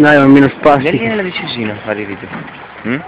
Dai, ma meno spazio. Vieni nella vicina a fare i video. Mm?